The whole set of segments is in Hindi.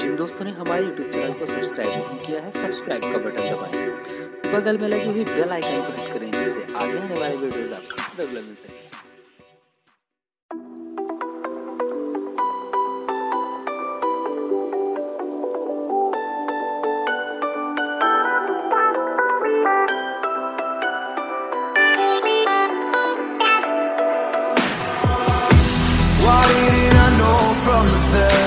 जिन दोस्तों ने हमारे YouTube चैनल को सब्सक्राइब नहीं किया है, सब्सक्राइब का बटन दबाएँ। बगल में लगी हुई बेल आइकन को हिट करें, जिससे आगे आने वाले वीडियोस आपको रेगुलर मिल सके। Why didn't I know from the very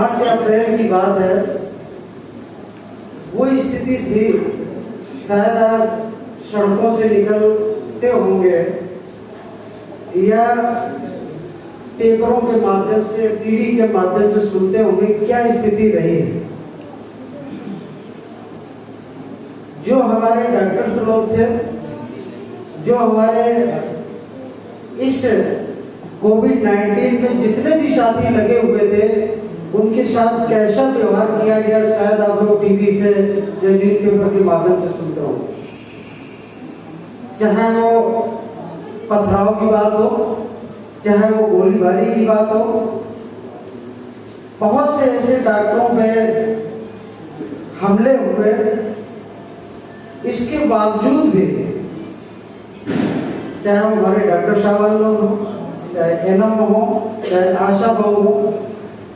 मार्च या अप्रैल की बात है, वो स्थिति थी, शायद आप सड़कों से निकलते होंगे या पेपरों के माध्यम से, टीवी के माध्यम से सुनते होंगे, क्या स्थिति रही है? जो हमारे डॉक्टर्स लोग थे, जो हमारे इस कोविड 19 में जितने भी साथी लगे हुए थे उनके साथ कैसा व्यवहार किया गया, शायद आप लोग टीवी से या न्यूज़ पेपर के माध्यम से सुनते हो। चाहे वो पथराव की बात हो, चाहे वो गोलीबारी की बात हो, बहुत से ऐसे डॉक्टरों पे हमले हुए। इसके बावजूद भी, चाहे वो हमारे डॉक्टर साहब लोग हो, चाहे एनएम हो, चाहे आशा बहु हो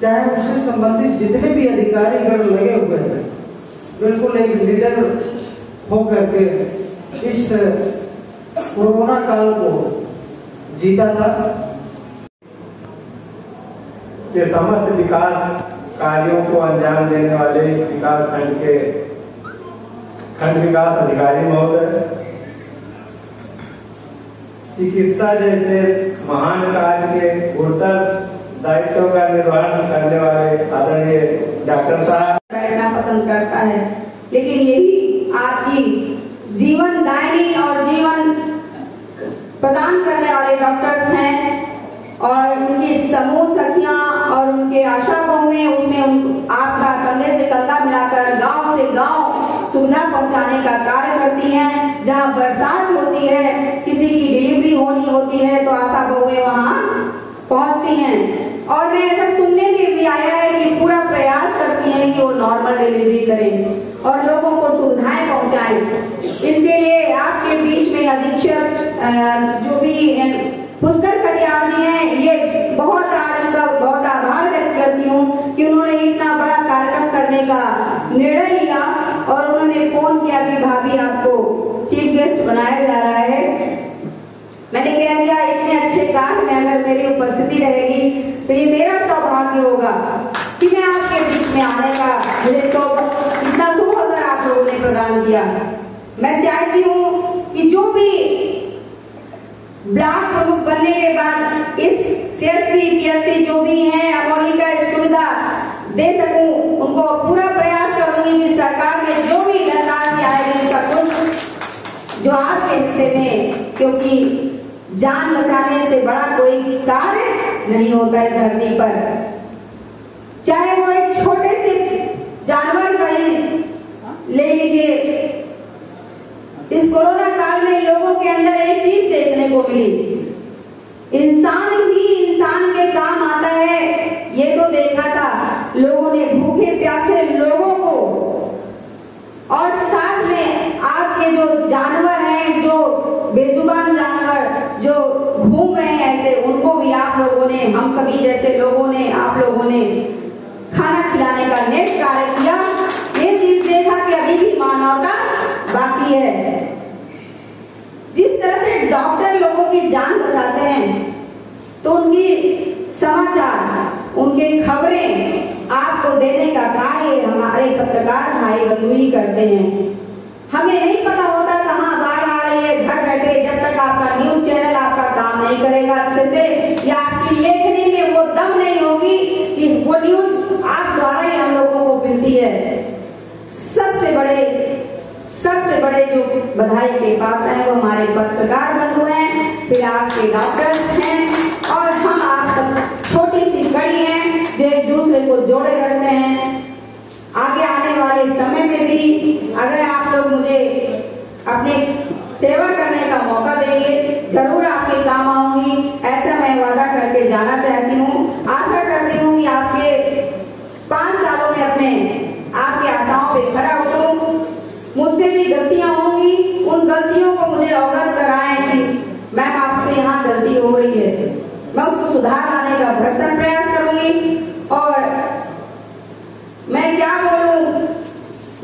चाहे उससे संबंधित जितने भी अधिकारीगण लगे हुए थे बिल्कुल एक लीडर होकर के इस, कोरोना काल को जीता था। ये समस्त विकास कार्यों को अंजाम देने वाले विकास खंड के खंड विकास अधिकारी महोदय, चिकित्सा जैसे महान कार्य के गुरुतर दायित्वों का निर्वहन करने वाले आदरणीय डॉक्टर साहब। बैठना पसंद करता है। लेकिन यही आपकी जीवन दायनी और जीवन प्रदान करने वाले डॉक्टर्स हैं और उनकी समूह सखियाँ और उनके आशा बहुएँ उसमें उन, आपका कंधे से कंधा मिलाकर गाँव से गाँव सुविधा पहुँचाने का कार्य करती हैं। जहाँ बरसात होती है किसी की डिलीवरी होनी होती है तो आशा बहुएँ वहाँ पहुँचती हैं। और मैं ऐसा सुनने में भी आया है कि पूरा प्रयास करती हैं कि वो नॉर्मल डिलीवरी करें और लोगों को सुविधाएँ पहुंचाएँ। इसके लिए आपके बीच में अधीक्षक जो भी पुष्कर कटियार जी हैं, ये बहुत आज उनका बहुत आभार व्यक्त करती हूँ कि उन्होंने इतना बड़ा कार्यक्रम करने का निर्णय लिया और उन्होंने फ़ोन किया कि भाभी आपको चीफ गेस्ट बनाया जा रहा है। मैंने कह दिया इतने कार्य में अगर मेरी उपस्थिति रहेगी तो ये मेरा सौभाग्य होगा कि मैं आपके बीच में आने का मुझे इतना शुभ अवसर आप लोगों ने प्रदान किया। मैं चाहती हूँ कि जो भी ब्लॉक प्रमुख बनने के बाद इस सीएससी, पीएससी जो भी हैं अमौली का सुविधा दे सकूँ, उनको पूरा प्रयास करूँगी कि सरकार में जो भी धनराशि आएगी उसका कुछ जो आपके हिस्से में, क्योंकि जान बचाने से बड़ा कोई कार्य नहीं होता इस धरती पर। चाहे वो एक छोटे से जानवर ही ले लीजिए। इस कोरोना काल में लोगों के अंदर एक चीज़ देखने को मिली। इंसान ही इंसान के काम आता है। ये तो देखा था, लोगों ने भूखे प्यासे लोगों को। और साथ में आपके जो जानवर हैं, जो बेजुबान जानवर जो घूम रहे हैं ऐसे उनको भी आप लोगों ने हम सभी जैसे लोगों ने, आप लोगों ने खाना खिलाने का नेट कार्य किया। ये चीज़ देखा कि अभी भी मानवता बाकी है। जिस तरह से डॉक्टर लोगों की जान बचाते हैं तो उनकी समाचार, उनके खबरें आपको देने का कार्य हमारे पत्रकार भाई बंधु ही करते हैं। हमें नहीं पता होता कहाँ बाढ़ आ रही है घर बैठे जब तक आपका न्यूज़ चैनल आपका काम नहीं करेगा अच्छे से या आपकी लेखनी में वो दम नहीं होगी बड़े, सबसे बड़े जो बधाई के पात्र हैं, वो हमारे पत्रकार बंधु हैं फिर आपके डॉक्टर्स हैं, और हम आप सब छोटी सी कड़ी हैं, जो एक दूसरे को जोड़े रखते हैं। आगे आने वाले समय में भी अगर आप लोग मुझे अपने सेवा करने का मौका देंगे, ज़रूर आपके काम आऊँगी, ऐसा मैं वादा करके जाना चाहती हूँ। आशा करती हूँ कि आपके पाँच सालों में अपने, आपकी भी गलतियाँ होंगी, उन गलतियों को मुझे अवगत कराएँ कि मैम आपसे यहाँ गलती हो रही है। मैं उसको सुधार लाने का भरसक प्रयास करूँगी और मैं क्या बोलूँ?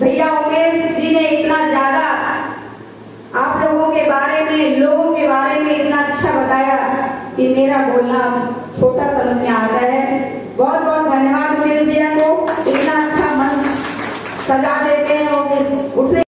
भैया उमेश जी ने इतना ज़्यादा आप लोगों के बारे में, लोगों के बारे में इतना अच्छा बताया कि मेरा बोलना छोटा समझ में आता है। बहुत बहुत धन्यवाद उमेश भैया को। इतना अच्छा मंच सजा देते हैं और उठने